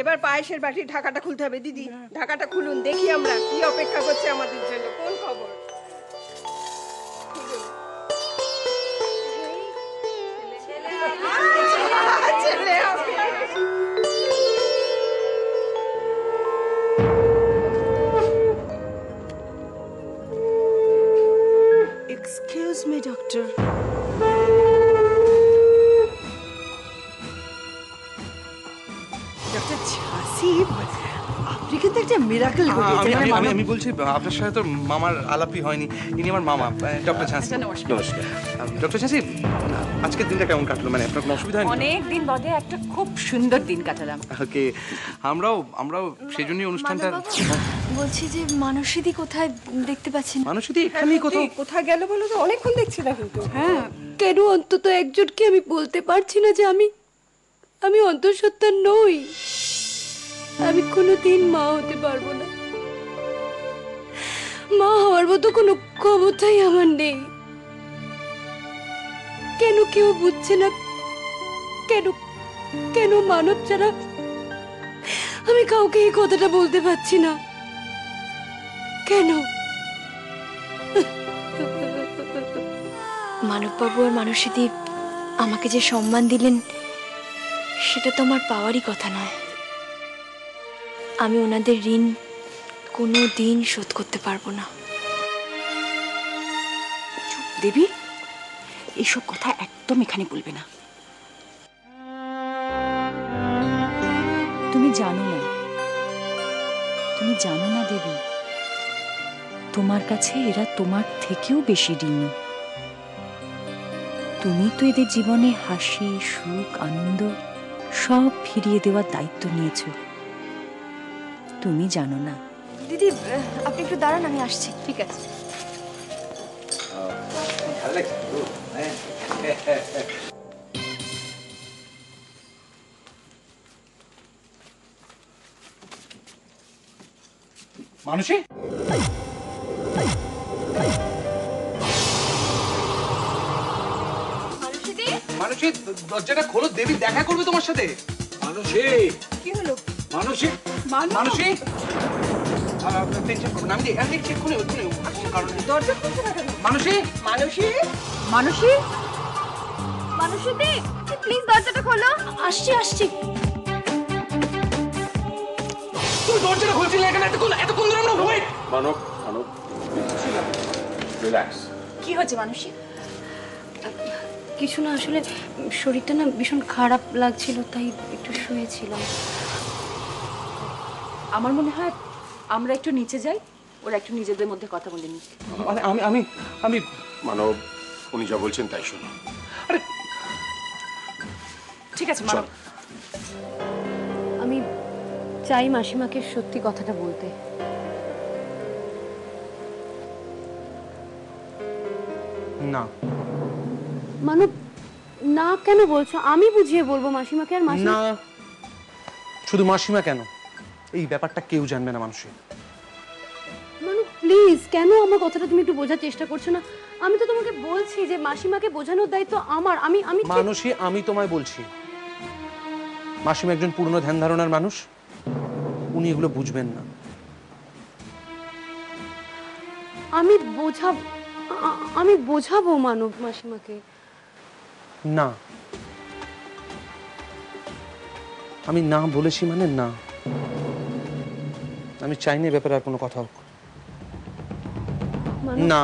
এবার পায়েসের বাটির ঢাকাটা খুলতে হবে, দিদি। ঢাকাটা খুলুন, দেখি আমরা কি অপেক্ষা করছে আমাদের জন্য। কোন খবর? ছেলে হবে। এক্সকিউজ আপনি কিন্তু একটা মিরাকেল আমি ঘটিয়েছেন আমি- মানে আমি আমি বলছি আপনার সাথে তো মামার আলাপই হয়নি ইনি আমার মামা ডক্টর ঝাঁসি আচ্ছা, নমস্কার। নমস্কার। ডক্টর ঝাঁসি আজকের দিনটা কেমন কাটলো? মানে আপনার কোনো অসুবিধা হয়নি অনেক দিন বাদে একটা খুব সুন্দর দিন কাটালাম। ওকে আমরাও আমরাও সেই জন্যই অনুষ্ঠানটা বলছি যে মানসীদি কোথায় দেখতে পাচ্ছি না মানুষ এখানেই কোথাও কোথায় গেল বলো তো? অনেকক্ষণ দেখছি না কিন্তু। হ্যাঁ কেন? অন্তত একজনকে আমি বলতে পারছি না যে আমি আমি অন্তঃসত্ত্বা নই। আমি কোনোদিন মা হতে পারব না। মা হওয়ার মতো কোনো ক্ষমতাই আমার নেই। কেন কেউ বুঝছে না? কেন কেন মানব ছাড়া আমি কাউকে এই কথাটা বলতে পারছি না? কেন? মানববাবু আর মানসীদি আমাকে যে সম্মান দিলেন, সেটা তো আমার পাওয়ারই কথা নয়। আমি ওনাদের ঋণ কোনো দিন শোধ করতে পারব না। দেবী। এইসব কথা একদম এখানে বলবে না। তুমি জানো না। তুমি জানো না, দেবী। তোমার কাছে এরা তোমার থেকেও বেশি ঋণী। তুমি তো এদের জীবনে হাসি, সুখ, আনন্দ সব ফিরিয়ে দেওয়ার দায়িত্ব নিয়েছো। তুমি জানো না। দিদি আপনি একটু দাঁড়ান আমি আসছি। ঠিক আছে। মানুষই মানুষই দরজাটা খোলো দেবী দেখা করবে তোমার সাথে। মানুষে কি হলো? প্লিজ দরজাটা খোলো। আসছি আসছি। তুমি দরজাটা খুলছিলে এখানে? এতক্ষণ এতক্ষণ ধরে আমরা ওয়েট মানব মানব রিল্যাক্স কি কিছু না আসলে শরীরটা না ভীষণ খারাপ লাগছিল তাই একটু শুয়েছিলাম। আমার মনে হয় আমরা একটু নিচে যাই ওরা একটু নিজেদের মধ্যে কথা বলে নি মানে আমি আমি আমি মানব উনি যা বলছেন তাই শুনি। আরে ঠিক আছে মানব। আমি চাই মাসিমাকে সত্যি কথাটা বলতে। না। মানব না কেন বলছো? আমি বুঝিয়ে বলব মাসিমাকে আর মাসিমা না। শুধু মাসিমা কেন? এই ব্যাপারটা কেউ জানবে না মানুষের মানু প্লিজ কেন আমার কথাটা তুমি একটু বোঝার চেষ্টা করছ না? আমি তো তোমাকে বলছি যে মাসিমাকে বোঝানোর দায়িত্ব আমার। আমি আমি মানুষই আমি তোমায় বলছি। মাসিমা একজন পূর্ণ ধ্যান ধারণার মানুষ। উনি এগুলো বুঝবেন না। আমি বোঝাব আ- আমি বোঝাবো মানব মাসিমাকে। না। আমি না বলেছি মানে না। আমি চাইনি ব্যাপারে আর কোনো কথা হোক। না।